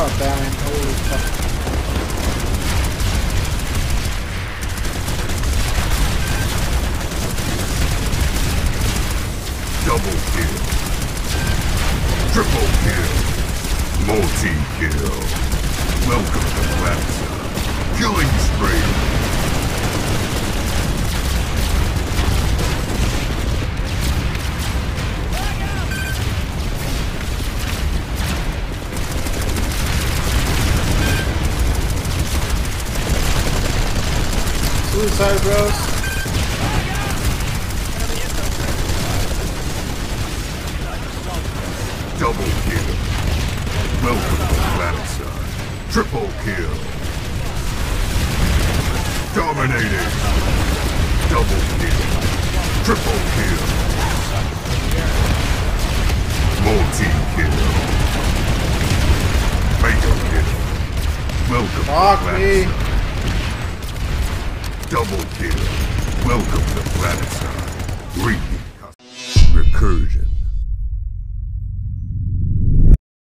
God damn it, holy fuck. Double kill. Triple kill. Multi-kill. Welcome to Plaza. Killing Suicide Bros. Double kill. Welcome to Planet Triple kill. Dominating. Double kill. Triple kill. Multi-kill. Mega kill. Welcome Fuck to me. Planet Double kill. Welcome to Planet Recursion.